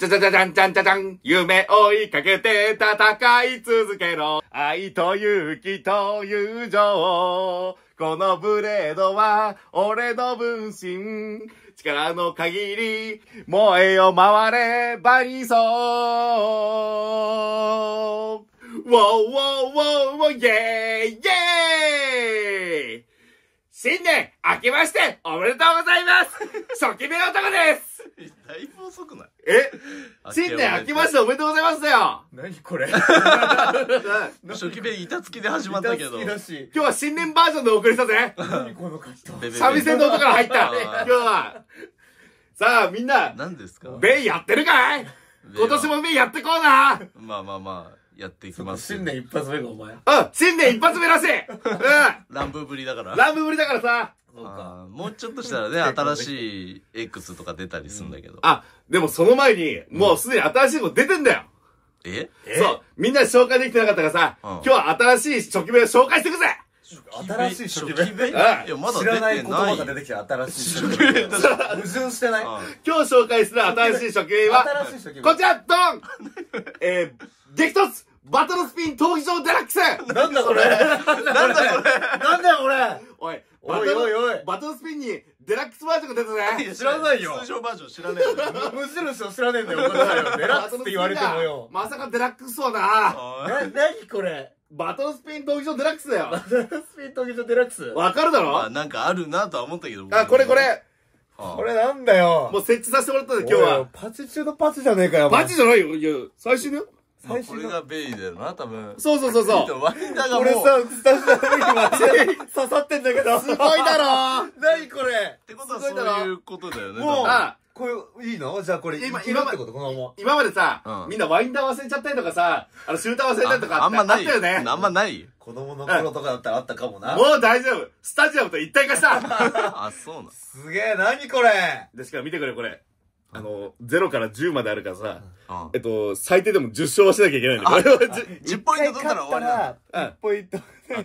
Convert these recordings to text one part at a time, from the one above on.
じゃじゃじゃじゃんじゃんじゃじゃん。夢追いかけて戦い続けろ。愛と勇気と友情。このブレードは俺の分身。力の限り燃えよ回れバリソー。ウォーウォーウォーウォーイェーイイェーイ新年明けましておめでとうございます初期目男です だいぶ遅くない？え？新年明けましておめでとうございますだよ。何これ？初期弁板付きで始まったけど。板付きだし。今日は新年バージョンでお送りしたぜ。何この格好。ベベベ三味線の音から入った。今日は。さあみんな。何ですか？ベイやってるかい？今年もベイやってこうな。まあまあまあ、やっていきます。新年一発目がお前。うん新年一発目らしい。うん。乱舞ぶりだから。乱舞ぶりだからさそうか。もうちょっとしたらね、新しい X とか出たりするんだけど。あでもその前にもうすでに新しいの出てんだよ。え？そう。みんな紹介できてなかったからさ、うん。今日は新しい初期名を紹介していくぜ新しい初期初期弁い弁や、まだ知らない。出てない。言葉が出てきた新しい初期弁。矛盾してない？あ今日紹介する新しい初期名は、新しい初期弁。こちら、ドン！えー、激突バトルスピン闘技場デラックス！なんだこれ？なんだこれ？なんだよこれ？おい、おいおいおいバトルスピンにデラックスバージョンが出たぜ 知らないよ通常バージョン知らないよ。無印を知らねえんだよ、これ だよ。デラックスって言われてもよ。まさかデラックスはなあな、なにこれバトルスピン闘技場デラックスだよスピートギジョデラックスわかるだーまあ、ろなんかあるなとは思ったけど。あ、これこれ。これなんだよもう設置させてもらったんで今日は。パチ中のパチじゃねえかよ、お前バチじゃないよ。いや、最新だよ。まあ最新のこれがベイだよな、多分。そうそうそうそう。ワインダーがもう。俺さ、スタジオの時マジで刺さってんだけど。すごいだろ何これってことはすごいだろそういうことだよね。もうあこれ、いいの？じゃあこれ、今今、今ってことこのまま。今までさ、うんみんなワインダー忘れちゃったりとかさ、あの、シューター忘れたりとかああんまないあったよね。あんまない子供の頃とかだったらあったかもな。もう大丈夫。スタジアムと一体化した。あ、そうなん。すげえ、何これで、しかも見てくれ、これ。あの、0から10まであるからさ、あえっと、最低でも10勝はしなきゃいけないんだよ。これは10 10ポイント取ったら終わりだ。うん1ポイント。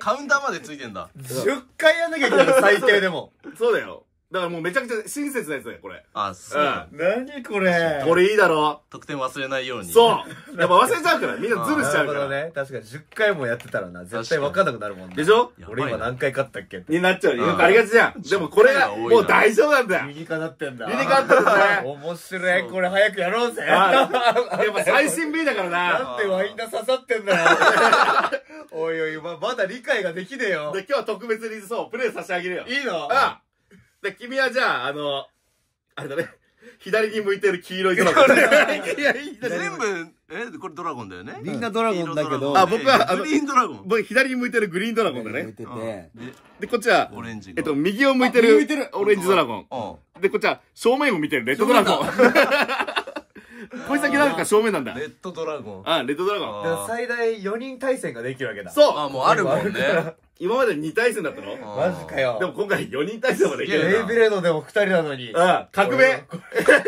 カウンターまでついてんだ。10回やんなきゃいけないの、最低でも。そうだよ。だからもうめちゃくちゃ親切なやつだよ、これ。あ、そうなんだ。何これ？これいいだろ？得点忘れないように。そう。やっぱ忘れちゃうから、みんなズルしちゃうから。なるほどね。確かに10回もやってたらな、絶対分かんなくなるもんね。でしょ？やばいな俺今何回勝ったっけ？って。になっちゃうよ。ありがちじゃん。でもこれが、10回は多いなもう大丈夫なんだよ。理にかなってんだ。理にかなってるね 面白い。これ早くやろうぜ。あやっぱ最新 B だからな。なんでワインダ刺さってんだよ。おいおい、ま、まだ理解ができねえよで、。今日は特別にそう、プレイさせてあげるよ。いいの？あで、君はじゃあ、あの、あれだね。左に向いてる黄色いドラゴン。いや、いい全部、え、これドラゴンだよねみんなドラゴンだけどあ僕はあのグリーンドラゴン。僕、左に向いてるグリーンドラゴンだね。向いてて。うんで、で、こっちは、オレンジが。えっと、右を向いてる、オレンジドラゴン。うで、こっちは、正面を見てるレッドドラゴン。こいつだけなんか正面なんだん。。レッドドラゴン。あ、レッドドラゴン。だから最大4人対戦ができるわけだ。そうあ、もうあるもんね。今まで2対戦だったの？マジかよ。でも今回4人対戦までいけるすげえベイブレードでも2人なのに。あ革命こ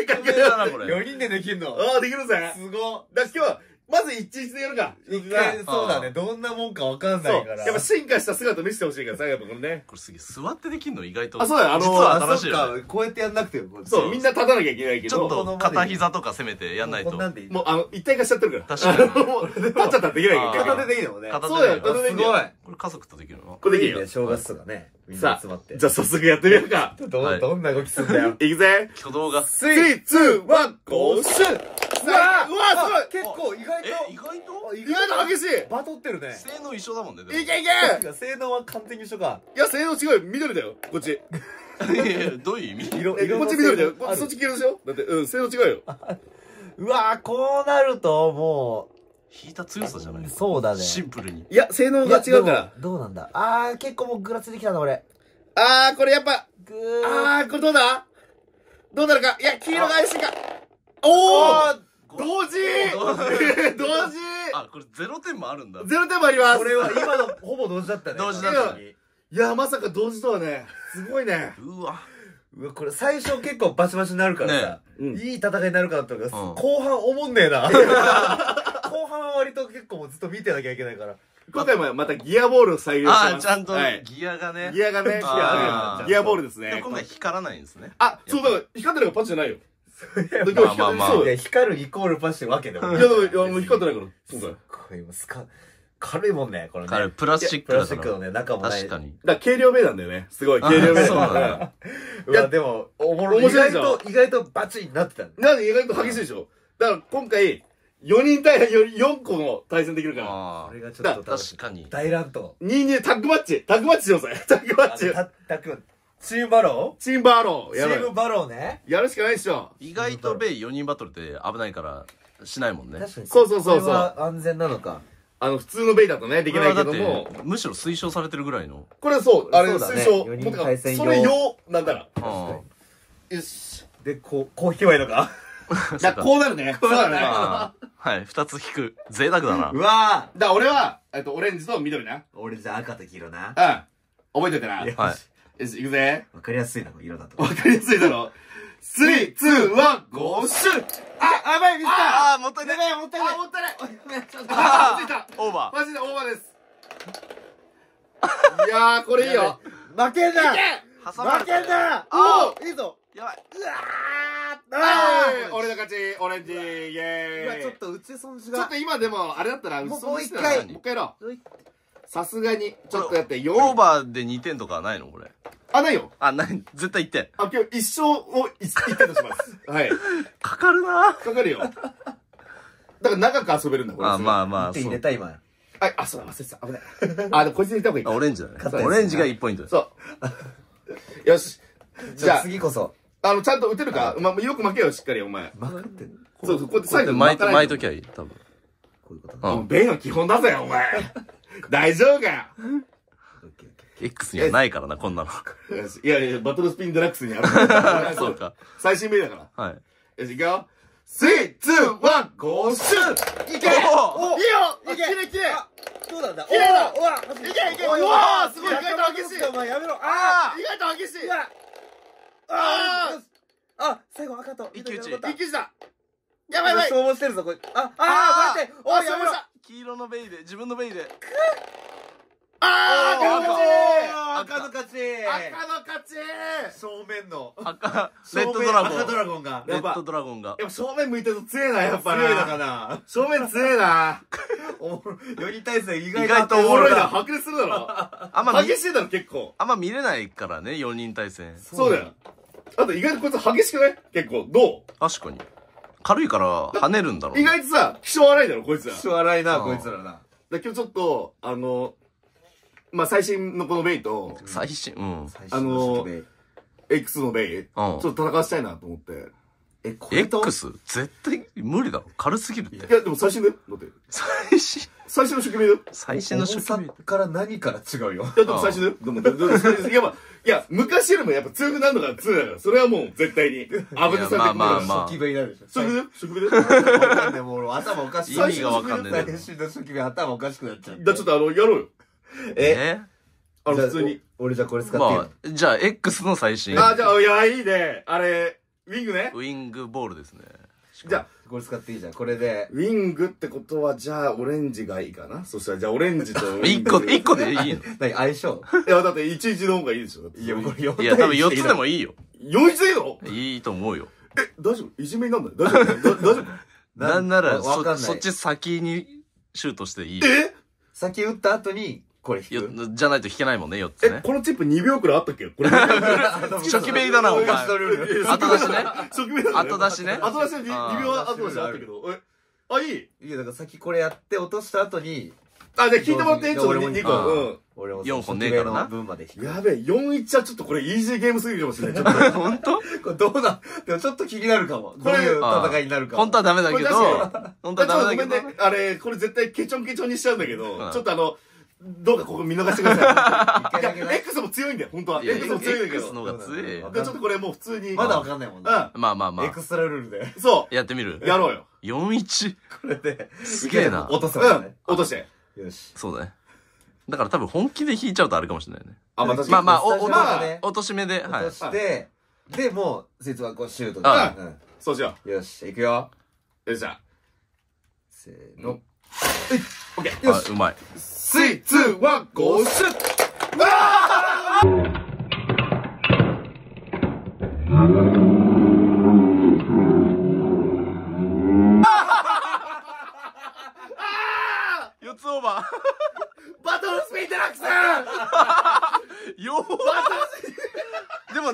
革命だな、これ。4人でできんの？ああ、できるぜ。すごだ今日は、まず一致してやるか。一回、そうだね。どんなもんかわかん。ないから。やっぱ進化した姿見せてほしいからさ、やっぱこれね。これすげえ、座ってできんの意外と。あそうだよあの実は新しいあ、そよね。っか。こうやってやんなくてよ。そう、みんな立たなきゃいけないけど、ちょっと片膝とか攻めてやんないと。こんなんでいいもうあの、一体化しちゃってるから。確かに 立っちゃったらできないから。片手でいいのもね。片手そうだよ、ですごい。これ家族とできるの？これできるよいいね、。正月とかね。みんなさあ集まって。、じゃあ早速やってみようか。ど、はいどんな動きすんだよ。いくぜ。挙動が。3、2、1、ゴーシュうわうわすご意外え、意と。外と？あ意意外と激しいバトってるね。性能一緒だもんね。いけいけ性能は完全に一緒か。いや、性能違うよ。緑だよ。こっち。いやいやどういう意味？色、え、色のこっち緑だよ。そっち黄色でしょ？だって、うん、性能違うよ。うわーこうなると、も引いた強さじゃない？う、そうだね。シンプルに。いや、性能が違うから。どうなんだ？あー、結構もうぐらついてきたな、俺。あー、これやっぱ、ぐー。あー、これどうだ？どうなるか？いや、黄色が怪しいか。おー同時 同時あ、これゼロ点もあるんだ。ゼロ点もありますこれは今のほぼ同時だったね。同時だったいや、まさか同時とはね、すごいね。うわ。うわ、これ最初結構バチバチになるからさ、ねうんいい戦いになるかなと思ったけど、うん後半おもんねえな。後半は割と結構もうずっと見てなきゃいけないから。今回もまたギアボールを採用してあ。ちゃんとはい。ギアがね。ギアがね、ギアボールですね。今回光らないんですね。あ、そうだ、光ってるのがパッチじゃないよ。まあまあまあそう光るイコールパッションわけでもいや、でも、いや、もう光ってないから、今回。だかこれ今スカ、軽いもんね、これね。彼、プラスチップクだから。ラスチックのね、中もない。確かに。ら軽量目なんだよね。すごい、軽量目そうなんだだ。うわ、でも、おもろい。意面白いじゃん外と、意外とバチになってたんだ。なんで意外と激しいでしょだから今回、4人対4個の対戦できるから。あこれがちょっと楽しい。確かに。大乱闘。人間タッグマッチタッグマッチしようぜタッグマッチたったく、チームバロチームバーローーやームバローね。やるしかないでしょ意外とベイ4人バトルって危ないから、しないもんね。確かに。そうそうそうそうこれは安全なのか。あの、普通のベイだとね、できないけどこれはもだ、ってむしろ推奨されてるぐらいの。これそう、あれ、そうだね推奨。四人もうてか対戦用それ用なんだら。よし。に。で、こう、こう引けばいいのか？じゃあこうなるね。こうなるね。だかあーはい、二つ引く。贅沢だなう。わら俺は、えっと、オレンジと緑な。ー俺じゃあ赤と黄色な。うん。覚えててな。よはい。し、いくぜ。わかりやすいな、色だと。わかりやすいだろ。 three、two、one、go shoot あ、やばい、ミスったあー、もったいない。やばい、もったいない。もったいない。あーついた。オーバー。マジでオーバーです。いやー、これいいよ。負けんな負けんなおおいいぞやばい。うわはいー俺の勝ち、オレンジ、イェーイ。ちょっと打ち損じがちょっと。今でも、あれだったら、もう嘘にしてたもう一回もう一回やろう。さすがに、ちょっとやって、4。オーバーで2点とかはないの？これ。あ、ないよ。あ、ない。絶対1点。あ、今日一生を一一点とします。はい。かかるなかかるよ。だから長く遊べるんだ、これ。あ、まあまあ、そう手入れ。た今。はい、あ、そうだ、忘れてた。危ない。あ、でもこいつ入れた方がいいあ、か。オレンジだねオレンジが1ポイントです。そう。よし。じじゃあゃあ、次こそ。あの、ちゃんと打てるか？まあ、よく負けよ、しっかり、お前。負けって。そうそう、こうやってこうやって最後巻いと巻いと。巻いときゃいい、多分。こういうことううベイの基本だぜ、お前。大丈夫かよ。X にはないからな、こんなの。いやいや、バトルスピンデラックスにある。そうか。最新ベイだから。はい。よし、いくよ。three、two、one、go shoot いけ！おいいよ！いけ！きれいきれいそうなんだ。綺麗だおわい。け！いけ！おわーすごい！や意外と激しい。お前やめろ。あー！意外と激しい。あああ、最後赤と。一騎打ち。一気したやばいやばい消耗してるぞ、これ。あ、あああ、待って。おい、やめろ。黄色のベイで、自分のベイで。あー赤の勝ち赤の勝ち赤の勝ち正面の。赤、レッドドラゴン。赤ドラゴンが。レッドドラゴンが。やっぱ正面向いてると強えな、やっぱな。強いのかな正面強えな。おもろ4人対戦意外意外とおもろいな。な。白熱するだろ。あんま見、激しいだろ、結構。あんま見れないからね、4人対戦。そうだよ。あと意外とこいつ激しくない？結構。ど確かに。軽いから跳ねるんだろうね。う意外とさ、気性荒いだろ、こいつら。し笑いな、うんこいつらな。だ今日ちょっと、あの、まあ、最新のこのベイと、最新、うん。あの X のベイ、ちょっと戦わしたいなと思って。え、これと？X? 絶対無理だろ。軽すぎるって。いや、でも最新だよ。だって。最新、最新の初期名だよ。最新の初期重さから何から違うよ。いや、でも最新だよ。でも、でも、でもいや、まあいや、昔よりもやっぱ強くなるのが強いだから、それはもう絶対に。危なさ。まあまあまあ初期目になるでしょ。初期名だよ。初期名だよ。わかんねえもう俺頭おかしい。意味がわかんねえ最新の初期目頭おかしくなっちゃう。だ、ちょっとあの、やろうよ。え？え？あの、普通に。。お俺じゃあこれ使ってまあ、じゃあ X の最新。あ、じゃあ、いや、いいね。あれ、ウィングね。ウィングボールですね。じゃあ、これ使っていいじゃん。これで。ウィングってことは、じゃあ、オレンジがいいかな？そしたら、じゃあ、オレンジと。一個で、一個でいいの何？相性？いや、だって、11の方がいいでしょ。いや、これ4いや、多分4つでもいい。よ。4つでいいの？いいと思うよ。え、大丈夫？いじめになんない大丈夫？だ 大丈夫？なんなら、そ、わわかんないそっち先にシュートしていい。え？先打った後に、これ引よく。じゃないと引けないもんね、4つえ、ね。このチップ2秒くらいあったっけ？これ。初期名だな、お前。後出しね。初期名だ後出しね後出しであー2秒後出しあったけど。え、あ、いい？いや、だから先これやって落とした後に、あ、じゃあ聞いてもらって、ちょっと俺も2個。うん。俺も四本ねえからな初期名の分まで引く。やべえ、41はちょっとこれイージーゲームすぎるかもしれない。ちょっと。本当？これどうだでもちょっと気になるかも。どこれういう戦いになるかも。本当はダメだけど本当はダメだけどごめんね。。あれ、これ絶対ケチョンケチョンにしちゃうんだけど、うんちょっとあの、どうかここ見逃してください。いや、X も強いんだよ、本当は。いや X も強いんだけ X ど。の方が強えよ。でちょっとこれもう普通に。まだわかんないもんね。うまあまあまあ。エクストラルールで。そやってみる？う。やろうよ。?41? これで。すげえな。落とせうん。落として。よし。そうだね。だから多分本気で引いちゃうとあれかもしれないね。あ、またまあまあ、お、お、まあ落とし目で、はい落と。して、で、もう、そいつはこうシュートあで。そうしようんよし、行くよ。う。よっしゃ。せーの。オッケーうまい。3、2、ゴーシュッ。わあつオーバー。バトルスピンデラックス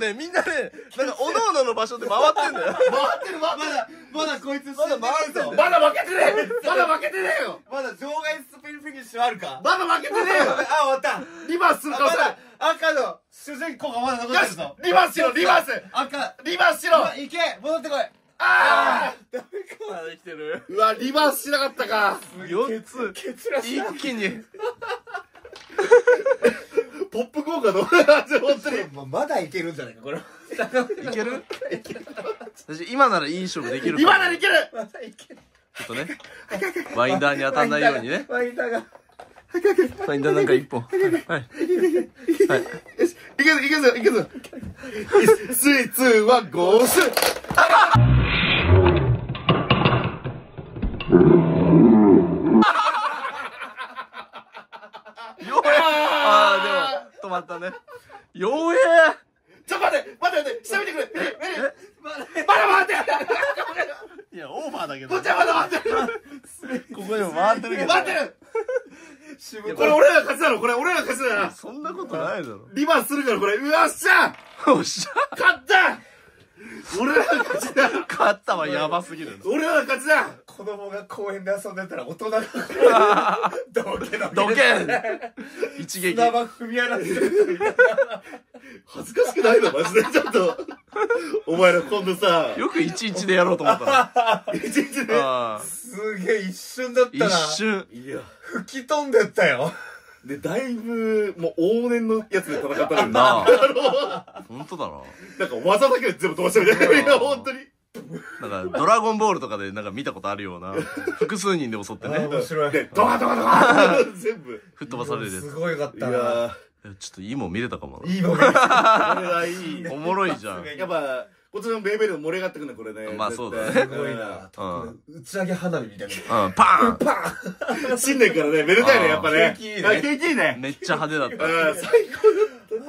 ね、みんなね、なんか、おのおのの場所で回ってんだよ。回ってる回ってる。まだこいつまだ回ってんだよ。まだ負けてねえ。まだ負けてねえよ。まだ場外スピンフィニッシュあるか？まだ負けてねえあ、よ終わった。リバースする顔さまだ赤の主人公がまだ残ってるぞ。リバースしろリバース。赤。リバースしろ。あいけ。戻ってこい。あダメかまだ来てる。ーうわリバースしなかったか。4つ。ケツらした一気に。ポップ効果の話 本当に。ままだいけるんじゃないかこれいける？私、今ならいい勝負できる今ならいける。まだいける。ちょっとね。ワインダーに当たんないようにね。ワインダーが。ワインダーなんか一本。はい。はい。よしいけるいけるぞいけるぞ。スイーツはゴースようやあね。ようやちょ待って待って待って下見てくれ見て見てまだ回ってるいや、オーバーだけど。こっちはまだ回ってるここでも回ってるけど。回ってる渋これ俺らが勝ちだろこれ俺らが勝ちだなそんなことないだろ。リバースするからこれうわっしゃよっしゃ。勝った俺らが勝ちだ。勝ったはやばすぎるな。俺らが勝ちだ。子供が公園で遊んでたら大人がどけどけどけ一撃。砂場踏み荒らしてる恥ずかしくないのマジで。ちょっと。お前ら今度さ。よく11でやろうと思ったな。一日で。すげえ一瞬だった一な瞬。いや。吹き飛んでったよでだいぶもう往年のやつで戦ったのにな。ああの 本当だな。なんか技だけで全部飛ばしたみたいないや本当に。なんか、ドラゴンボールとかでなんか見たことあるような、複数人で襲ってあね、面白い。でドカドカドカ全部。吹っ飛ばされるやすつ。ごいよかったな。いやえちょっといいもん見れたかもな。いいもん見れた。ーこれはいいおもろいじゃん。やっぱこっちのベイベール盛り上がってくんだこれね。まあそうだね。すごいな。うん。打ち上げ花火みたいな。うん、パーン。パ ン新年からねめでたいねやっぱね。景気いいね。あ景気いいね。めっちゃ派手だっうん。最高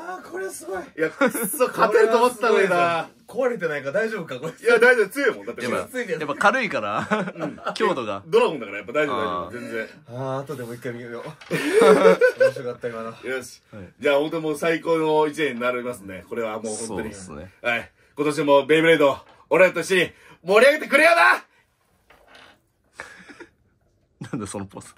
あーこれすごい。いやくっそ勝てると思ったのにな。壊れてないか大丈夫かこれ。いや大丈夫強いもん。だってた。やっぱ、やっぱ軽いから、強度が。ドラゴンだからやっぱ大丈夫大丈あー。夫全然。あー後でもう一回見よう。面白かった今の。よし、はい。じゃあ本当にもう最高の一年になりますね。これはもう本そう当にですね。はい今年もベイブレード俺らと一緒に盛り上げてくれよな！なんでそのポーズ。